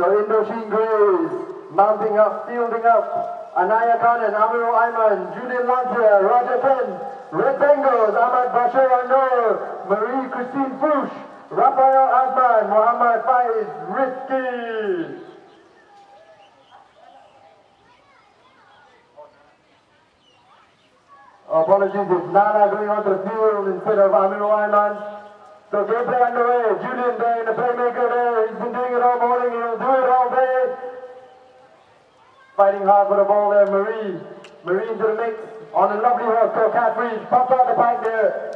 So Indochine Greys mounting up, fielding up. Anaya Khan and Amiru Ayman, Julian Lancia, Roger Penn, Red Bengals, Ahmad Bashir Anor, Marie Christine Fouche, Raphael Azman, Muhammad Faiz, Risky. Apologies, it's Nana going onto the field instead of Amiru Ayman. So gameplay underway. Julian there, the playmaker there. He's been doing it all morning. He'll do day. Fighting hard for the ball there, Marie. Marie into the mix on a lovely horse. So Catherine pops out the back there.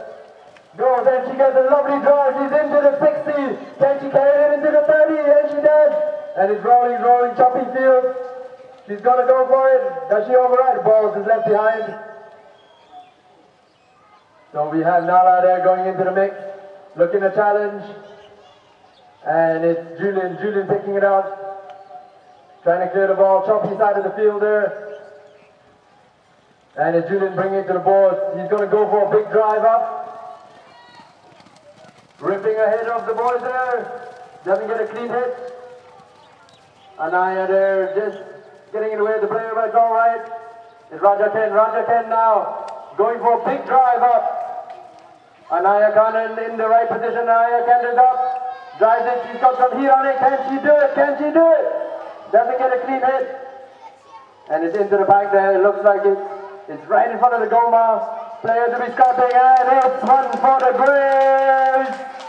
Goes and she gets a lovely drive. She's into the 60. Can she carry it into the 30? And she does. And it's rolling, rolling, chopping field. She's gonna go for it. Does she override? The ball is left behind. So we have Nala there going into the mix, looking to challenge. And it's Julian, Julian picking it out. Trying to clear the ball, choppy side of the field there. And it's Julian bring it to the board. He's going to go for a big drive up. Ripping ahead of the boys there. Doesn't get a clean hit. Anaya there uh, just getting in the way of the player, but it's all right. It's Raja Ken. Raja Ken now going for a big drive up. Anaya Khan in the right position. Anaya Khan is up. Drives it. She's got some heat on it. Can she do it? Can she do it? Doesn't get a clean hit. And it's into the back there. It looks like it. It's right in front of the goal mouth. Player to be scrapping. And it's one for the Greys.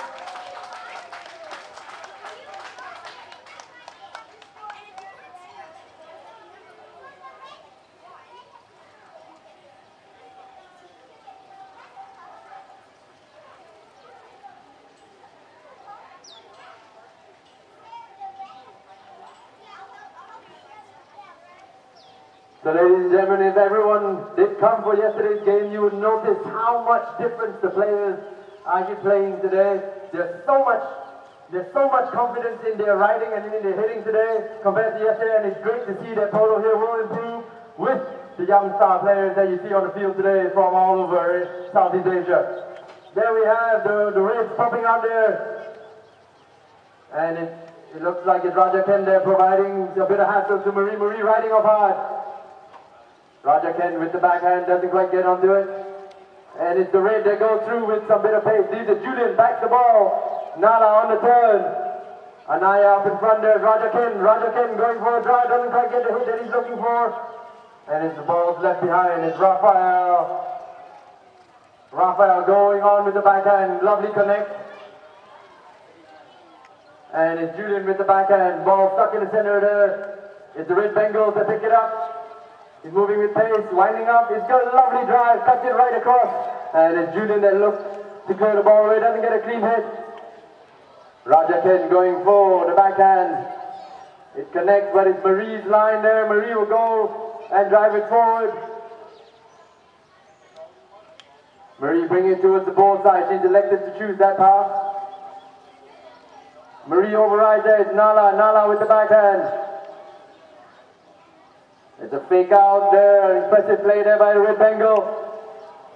So ladies and gentlemen, if everyone did come for yesterday's game, you would notice how much difference the players are playing today. There's so much, there's so much confidence in their riding and in their hitting today compared to yesterday, and it's great to see that Polo here will improve with the young star players that you see on the field today from all over Southeast Asia. There we have the, the race popping out there, and it, it looks like it's Raja Ken there providing a bit of hassle to Marie. Marie riding off hard. Roger Ken with the backhand doesn't quite get onto it. And it's the red that goes through with some bit of pace. These are Julian backs the ball. Nala on the turn. Anaya up in front there. Roger Ken. Roger Ken going for a drive. Doesn't quite get the hit that he's looking for. And it's the ball's left behind. It's Raphael. Raphael going on with the backhand. Lovely connect. And it's Julian with the backhand. Ball stuck in the center there. It's the Red Bengals that pick it up. He's moving with pace, winding up. He's got a lovely drive, cuts it right across. And it's Julian that looks to clear the ball away, doesn't get a clean hit. Raja Ken going forward, the backhand. It connects, but it's Marie's line there. Marie will go and drive it forward. Marie bringing it towards the ball side. She's elected to choose that path. Marie overrides there. It's Nala. Nala with the backhand. A fake out there, impressive play there by the Red Bengal.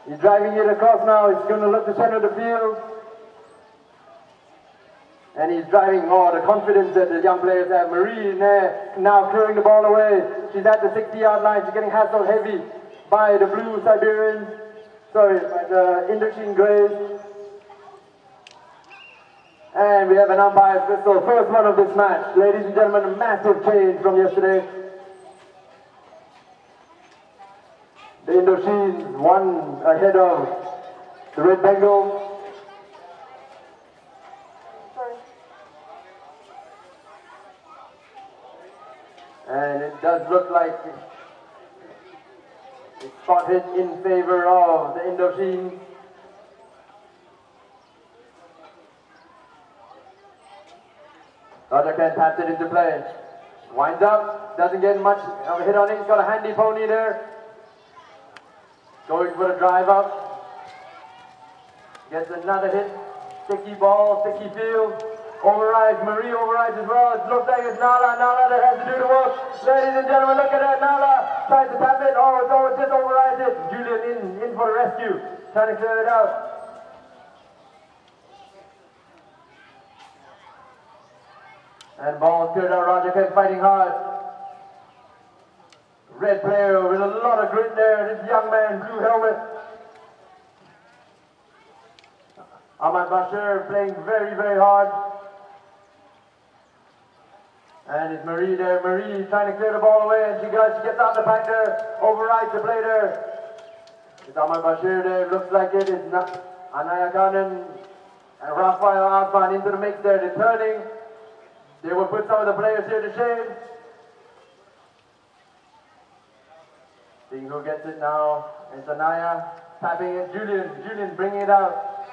He's driving it across now, he's going to look to center of the field. And he's driving, oh, the confidence that the young players have. Marie in there, now clearing the ball away. She's at the 60-yard line, she's getting hassled heavy by the blue Siberian, Sorry, by the Indochine Greys. And we have an umpire's whistle, first one of this match. Ladies and gentlemen, a massive change from yesterday. The Indochines one ahead of the Red Bengals. And it does look like it's spotted in favor of the Indochines. Roger Ken taps it into play. Winds up, doesn't get much of a hit on it. He's got a handy pony there. Going for a drive up. Gets another hit. Sticky ball, sticky field. Overrides, Marie overrides as well. It looks like it's Nala, Nala that has to do the work. Ladies and gentlemen, look at that. Nala tries to tap it. Oh, it's over, just overrides it. Julian in, in for the rescue. Trying to clear it out. And ball cleared out. Roger Kent fighting hard. Red player with a lot of grit there. This young man, blue helmet. Ahmad Bashir playing very, very hard. And it's Marie there. Marie trying to clear the ball away. And she, got, she gets out the back there. Overrides the play there. It's Ahmad Bashir there. Looks like it is not Anaya Khanun and Rafael Afan into the mix there. They're turning. They will put some of the players here to shame. Who gets it now. It's Anaya tapping it. Julian. Julian bringing it out.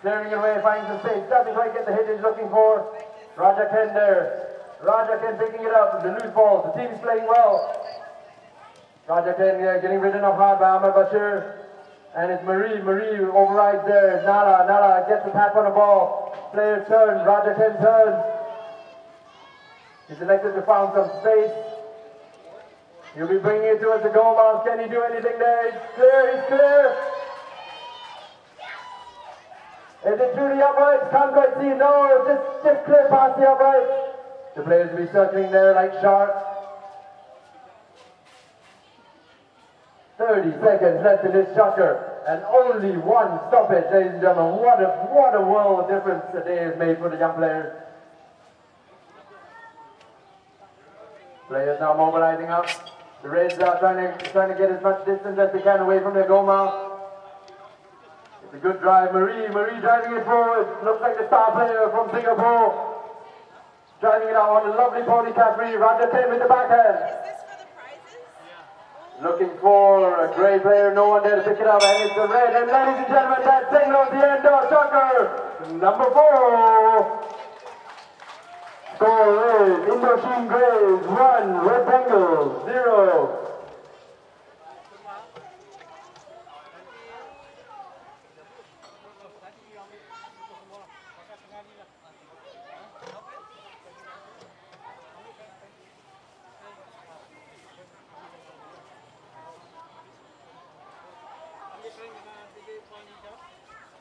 Clearing it away, finds the space. Doesn't quite get the hit he's looking for. Raja Ken there. Raja Ken picking it up. The loose ball. The team is playing well. Raja Ken uh, getting rid of hard by Ahmed Bashir. And it's Marie. Marie overrides there. Nala. Nala gets the tap on the ball. Player turns. Raja Ken turns. He's elected to find some space. He'll be bringing it towards the goal box. Can he do anything there? Clear. It's clear. Is it through the uprights? Can't quite see. No, just, just clear past the uprights. The players will be circling there like sharks. 30 seconds left in this chukker. And only one stoppage, ladies and gentlemen. What a, what a world of difference today has made for the young players. Players now mobilizing up. The Reds are trying to, trying to get as much distance as they can away from their goal mouth. It's a good drive. Marie, Marie driving it forward. Looks like the star player from Singapore. Driving it out on a lovely pony Capri. Roger Tim with the backhand. Is this for the prizes? Looking for a grey player, no one there to pick it up, and it's the red. And ladies and gentlemen, that signals the end of chukker. Number four. Score is Indochine Greys, one, Red Bengals, zero.